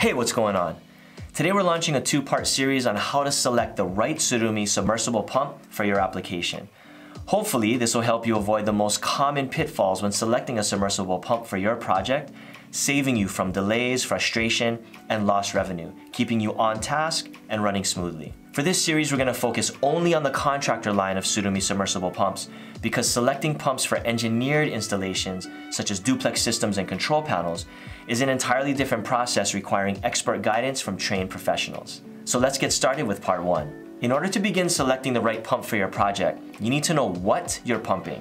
Hey, what's going on? Today we're launching a two-part series on how to select the right Tsurumi submersible pump for your application. Hopefully, this will help you avoid the most common pitfalls when selecting a submersible pump for your project, saving you from delays, frustration, and lost revenue, keeping you on task and running smoothly. For this series, we're going to focus only on the contractor line of Tsurumi submersible pumps because selecting pumps for engineered installations, such as duplex systems and control panels, is an entirely different process requiring expert guidance from trained professionals. So let's get started with part one. In order to begin selecting the right pump for your project, you need to know what you're pumping.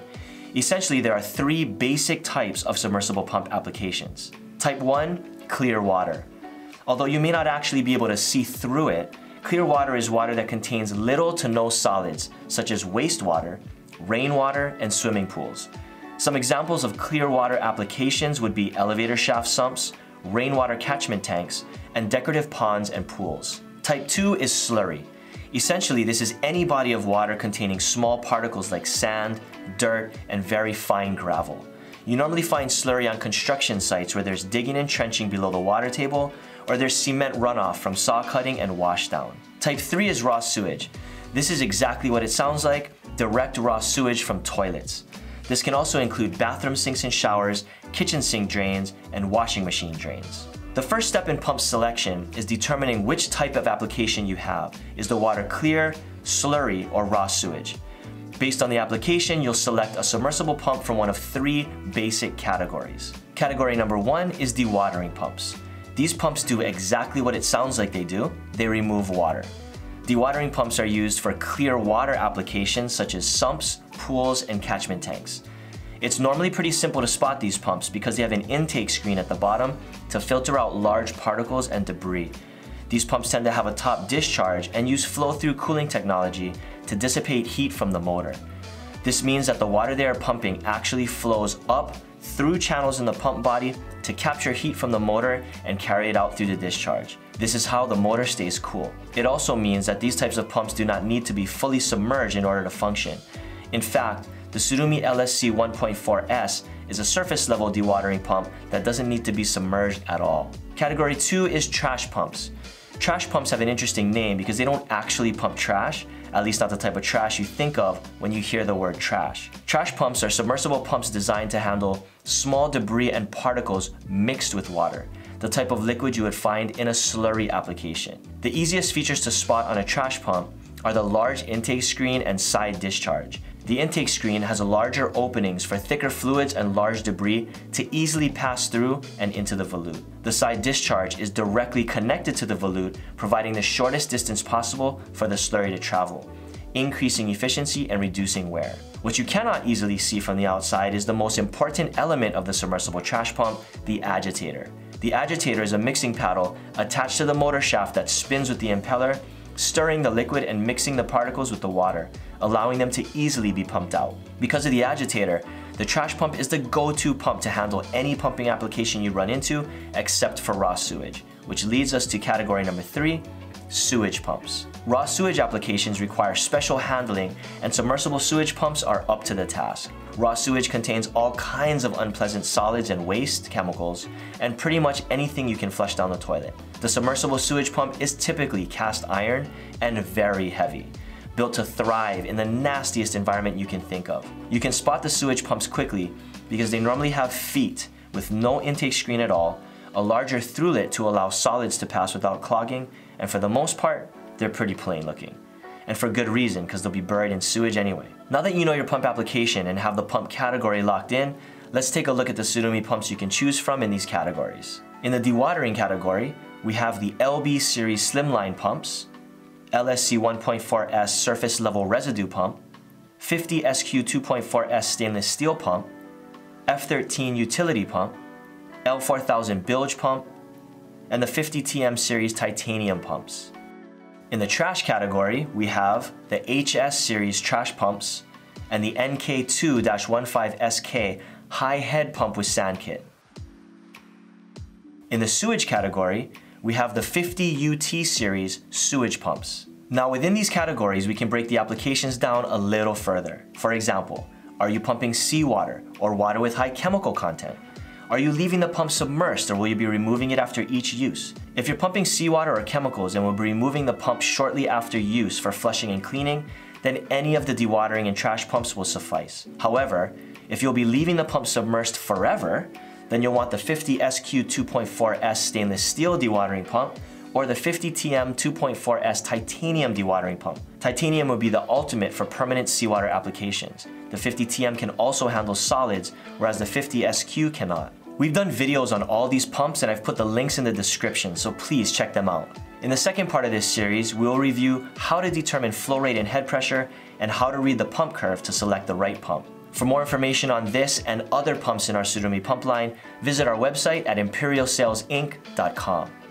Essentially, there are three basic types of submersible pump applications. Type 1, clear water. Although you may not actually be able to see through it, clear water is water that contains little to no solids, such as wastewater, rainwater, and swimming pools. Some examples of clear water applications would be elevator shaft sumps, rainwater catchment tanks, and decorative ponds and pools. Type 2 is slurry. Essentially, this is any body of water containing small particles like sand, dirt, and very fine gravel. You normally find slurry on construction sites where there's digging and trenching below the water table, or there's cement runoff from saw cutting and washdown. Type 3 is raw sewage. This is exactly what it sounds like, direct raw sewage from toilets. This can also include bathroom sinks and showers, kitchen sink drains, and washing machine drains. The first step in pump selection is determining which type of application you have. Is the water clear, slurry, or raw sewage? Based on the application, you'll select a submersible pump from one of three basic categories. Category number one is dewatering pumps. These pumps do exactly what it sounds like they do. They remove water. Dewatering pumps are used for clear water applications such as sumps, pools, and catchment tanks. It's normally pretty simple to spot these pumps because they have an intake screen at the bottom to filter out large particles and debris. These pumps tend to have a top discharge and use flow-through cooling technology to dissipate heat from the motor. This means that the water they are pumping actually flows up through channels in the pump body to capture heat from the motor and carry it out through the discharge. This is how the motor stays cool. It also means that these types of pumps do not need to be fully submerged in order to function. In fact, the Tsurumi LSC 1.4S is a surface level dewatering pump that doesn't need to be submerged at all. Category 2 is trash pumps. Trash pumps have an interesting name because they don't actually pump trash, at least not the type of trash you think of when you hear the word trash. Trash pumps are submersible pumps designed to handle small debris and particles mixed with water, the type of liquid you would find in a slurry application. The easiest features to spot on a trash pump are the large intake screen and side discharge. The intake screen has larger openings for thicker fluids and large debris to easily pass through and into the volute. The side discharge is directly connected to the volute, providing the shortest distance possible for the slurry to travel, increasing efficiency and reducing wear. What you cannot easily see from the outside is the most important element of the submersible trash pump, the agitator. The agitator is a mixing paddle attached to the motor shaft that spins with the impeller stirring the liquid and mixing the particles with the water, allowing them to easily be pumped out. Because of the agitator, the trash pump is the go-to pump to handle any pumping application you run into except for raw sewage, which leads us to category number three, sewage pumps. Raw sewage applications require special handling and submersible sewage pumps are up to the task. Raw sewage contains all kinds of unpleasant solids and waste chemicals, and pretty much anything you can flush down the toilet. The submersible sewage pump is typically cast iron and very heavy, built to thrive in the nastiest environment you can think of. You can spot the sewage pumps quickly because they normally have feet with no intake screen at all, a larger throughlet to allow solids to pass without clogging, and for the most part, they're pretty plain looking. And for good reason, because they'll be buried in sewage anyway. Now that you know your pump application and have the pump category locked in, let's take a look at the Tsurumi pumps you can choose from in these categories. In the dewatering category, we have the LB series slimline pumps, LSC 1.4S surface level residue pump, 50 SQ 2.4S stainless steel pump, F13 utility pump, L4000 bilge pump, and the 50TM series titanium pumps. In the trash category, we have the HS series trash pumps and the NK2-15SK high head pump with sand kit. In the sewage category, we have the 50 UT series sewage pumps. Now within these categories, we can break the applications down a little further. For example, are you pumping seawater or water with high chemical content? Are you leaving the pump submersed or will you be removing it after each use? If you're pumping seawater or chemicals and will be removing the pump shortly after use for flushing and cleaning, then any of the dewatering and trash pumps will suffice. However, if you'll be leaving the pump submersed forever, then you'll want the 50 SQ 2.4S stainless steel dewatering pump or the 50TM 2.4S titanium dewatering pump. Titanium would be the ultimate for permanent seawater applications. The 50TM can also handle solids, whereas the 50SQ cannot. We've done videos on all these pumps and I've put the links in the description, so please check them out. In the second part of this series, we'll review how to determine flow rate and head pressure and how to read the pump curve to select the right pump. For more information on this and other pumps in our Tsurumi pump line, visit our website at imperialsalesinc.com.